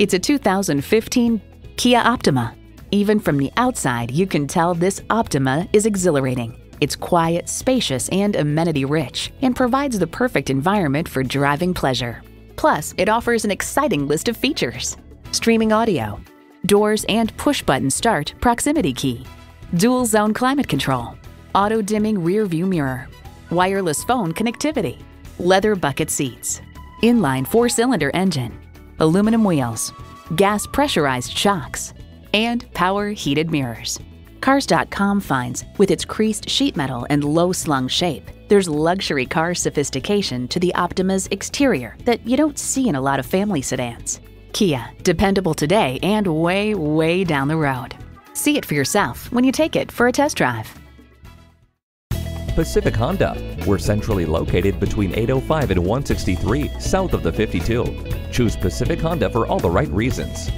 It's a 2015 Kia Optima. Even from the outside, you can tell this Optima is exhilarating. It's quiet, spacious, and amenity rich, and provides the perfect environment for driving pleasure. Plus, it offers an exciting list of features streaming audio, doors and push button start proximity key, dual zone climate control, auto dimming rear view mirror, wireless phone connectivity, leather bucket seats, inline four cylinder engine, aluminum wheels, gas pressurized shocks, and power heated mirrors. Cars.com finds, with its creased sheet metal and low slung shape, there's luxury car sophistication to the Optima's exterior that you don't see in a lot of family sedans. Kia, dependable today and way, way down the road. See it for yourself when you take it for a test drive. Pacific Honda. We're centrally located between 805 and 163, south of the 52. Choose Pacific Honda for all the right reasons.